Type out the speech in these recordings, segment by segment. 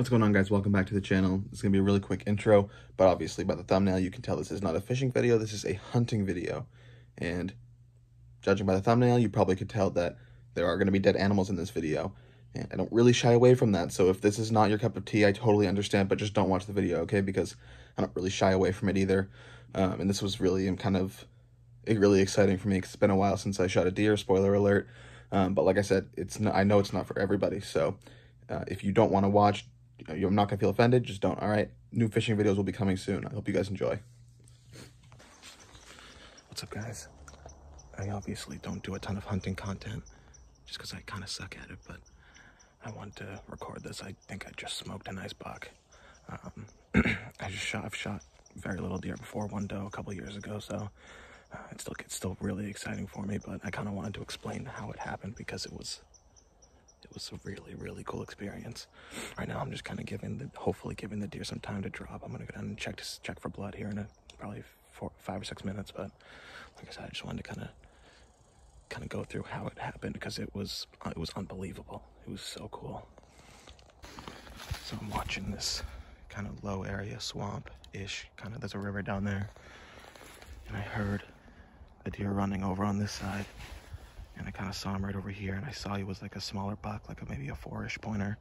What's going on guys? Welcome back to the channel. It's going to be a really quick intro, but obviously by the thumbnail you can tell this is not a fishing video, this is a hunting video. And judging by the thumbnail, you probably could tell that there are going to be dead animals in this video. And I don't really shy away from that, so if this is not your cup of tea, I totally understand, but just don't watch the video, okay? Because I don't really shy away from it either. Um, and this was really kind of really exciting for me because it's been a while since I shot a deer, spoiler alert. Um, but like I said, it's not, I know it's not for everybody, so uh, if you don't want to watch, you're not gonna feel offended. Just don't. All right. New fishing videos will be coming soon. I hope you guys enjoy. What's up, guys? I obviously don't do a ton of hunting content just because I kind of suck at it, but I want to record this. I think I just smoked a nice buck. Um, I just shot. I've shot very little deer before, one doe a couple years ago, so uh, it still it's still really exciting for me. But I kind of wanted to explain how it happened because it was it was a really, really cool experience. Right now, I'm just kind of giving the, hopefully giving the deer some time to drop. I'm gonna go down and check to check for blood here in a, probably four, five or six minutes. But like I said, I just wanted to kind of, kind of go through how it happened because it was, it was unbelievable. It was so cool. So I'm watching this kind of low area swamp-ish, kind of, there's a river down there. And I heard a deer running over on this side and I kind of saw him right over here and I saw he was like a smaller buck like a, maybe a four-ish pointer.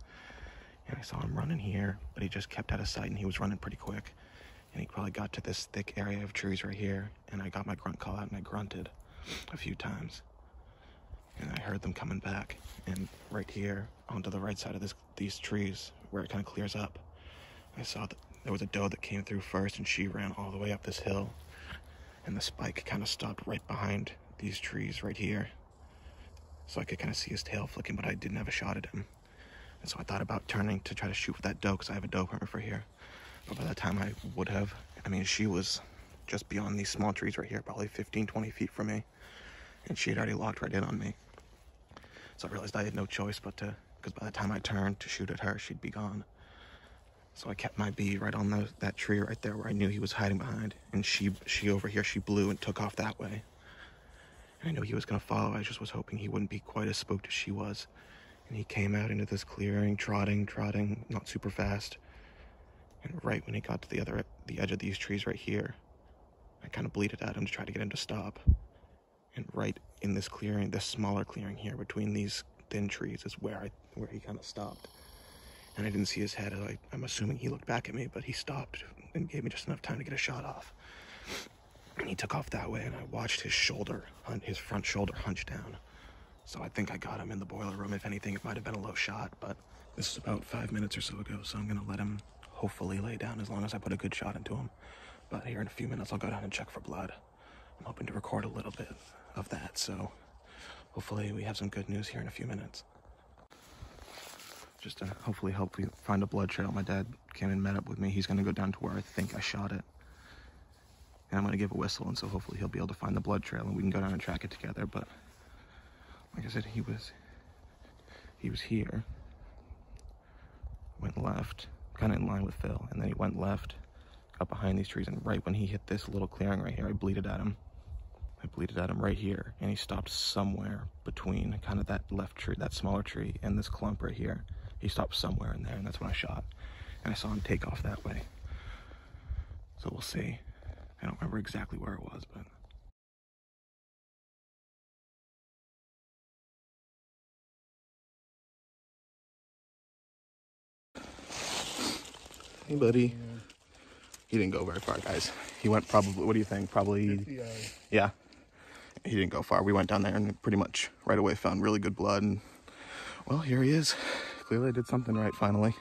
And I saw him running here but he just kept out of sight and he was running pretty quick. And he probably got to this thick area of trees right here and I got my grunt call out and I grunted a few times. And I heard them coming back and right here onto the right side of this these trees where it kind of clears up. I saw that there was a doe that came through first and she ran all the way up this hill. And the spike kind of stopped right behind these trees right here so I could kind of see his tail flicking, but I didn't have a shot at him. And so I thought about turning to try to shoot with that doe because I have a doe permit for here. But by the time I would have, I mean, she was just beyond these small trees right here, probably 15, 20 feet from me. And she had already locked right in on me. So I realized I had no choice but to, because by the time I turned to shoot at her, she'd be gone. So I kept my bee right on the, that tree right there where I knew he was hiding behind. And she, she over here, she blew and took off that way. I knew he was going to follow. I just was hoping he wouldn't be quite as spooked as she was. And he came out into this clearing, trotting, trotting, not super fast. And right when he got to the other, the edge of these trees right here, I kind of bleated at him to try to get him to stop. And right in this clearing, this smaller clearing here between these thin trees is where I, where he kind of stopped. And I didn't see his head. I, I'm assuming he looked back at me, but he stopped and gave me just enough time to get a shot off. And he took off that way, and I watched his shoulder, his front shoulder hunch down. So I think I got him in the boiler room. If anything, it might have been a low shot, but this is about five minutes or so ago, so I'm gonna let him hopefully lay down as long as I put a good shot into him. But here in a few minutes, I'll go down and check for blood. I'm hoping to record a little bit of that, so hopefully we have some good news here in a few minutes. Just to hopefully help me find a blood trail. My dad came and met up with me. He's gonna go down to where I think I shot it and I'm to give a whistle, and so hopefully he'll be able to find the blood trail, and we can go down and track it together. But like I said, he was he was here, went left, kind of in line with Phil, and then he went left, got behind these trees, and right when he hit this little clearing right here, I bleeded at him. I bleeded at him right here, and he stopped somewhere between kind of that left tree, that smaller tree, and this clump right here. He stopped somewhere in there, and that's when I shot. And I saw him take off that way. So we'll see. I don't remember exactly where it was, but. Hey, buddy. Yeah. He didn't go very far, guys. He went probably, what do you think? Probably, yeah. He didn't go far. We went down there and pretty much right away found really good blood. And, well, here he is. Clearly I did something right finally.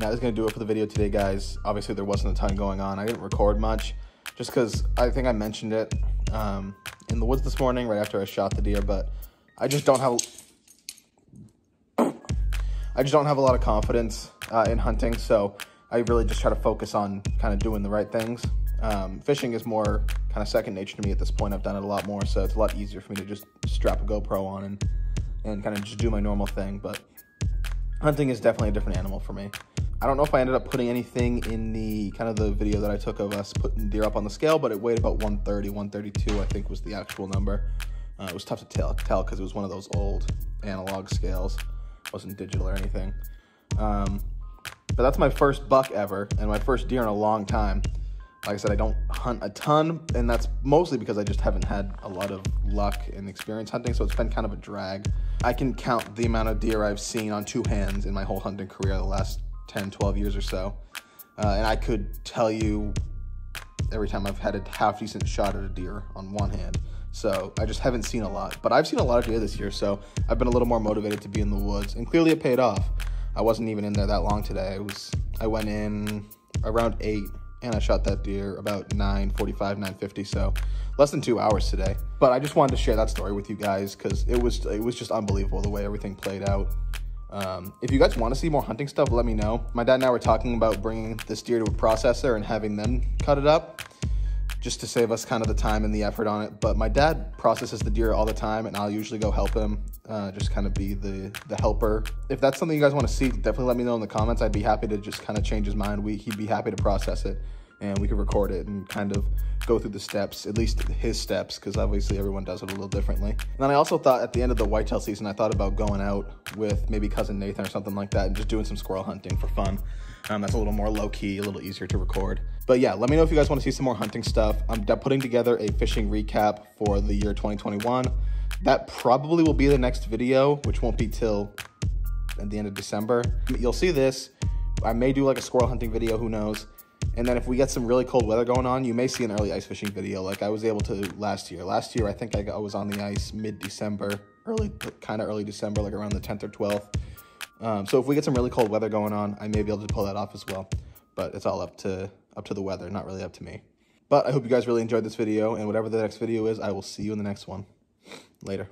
That is going to do it for the video today, guys. Obviously, there wasn't a ton going on. I didn't record much just because I think I mentioned it um, in the woods this morning right after I shot the deer, but I just don't have... I just don't have a lot of confidence uh, in hunting, so I really just try to focus on kind of doing the right things. Um, fishing is more kind of second nature to me at this point. I've done it a lot more, so it's a lot easier for me to just strap a GoPro on and and kind of just do my normal thing. But hunting is definitely a different animal for me. I don't know if I ended up putting anything in the kind of the video that I took of us putting deer up on the scale, but it weighed about 130, 132, I think was the actual number. Uh, it was tough to tell tell because it was one of those old analog scales, it wasn't digital or anything. Um, but that's my first buck ever and my first deer in a long time. Like I said, I don't hunt a ton, and that's mostly because I just haven't had a lot of luck and experience hunting, so it's been kind of a drag. I can count the amount of deer I've seen on two hands in my whole hunting career the last 10, 12 years or so. Uh, and I could tell you every time I've had a half decent shot at a deer on one hand. So I just haven't seen a lot. But I've seen a lot of deer this year, so I've been a little more motivated to be in the woods. And clearly it paid off. I wasn't even in there that long today. I was I went in around eight and I shot that deer about 9:45, 9:50, so less than two hours today. But I just wanted to share that story with you guys because it was it was just unbelievable the way everything played out. Um, if you guys want to see more hunting stuff, let me know. My dad and I were talking about bringing this deer to a processor and having them cut it up just to save us kind of the time and the effort on it. But my dad processes the deer all the time, and I'll usually go help him, uh, just kind of be the the helper. If that's something you guys want to see, definitely let me know in the comments. I'd be happy to just kind of change his mind. We he'd be happy to process it, and we could record it and kind of go through the steps, at least his steps, because obviously everyone does it a little differently. And then I also thought at the end of the whitetail season, I thought about going out with maybe cousin Nathan or something like that, and just doing some squirrel hunting for fun. Um, that's a little more low key, a little easier to record. But yeah, let me know if you guys want to see some more hunting stuff. I'm putting together a fishing recap for the year 2021. That probably will be the next video, which won't be till at the end of December. You'll see this. I may do like a squirrel hunting video, who knows. And then if we get some really cold weather going on, you may see an early ice fishing video like I was able to last year. Last year, I think I was on the ice mid-December, early, kind of early December, like around the 10th or 12th. Um, so if we get some really cold weather going on, I may be able to pull that off as well. But it's all up to up to the weather, not really up to me. But I hope you guys really enjoyed this video, and whatever the next video is, I will see you in the next one. Later.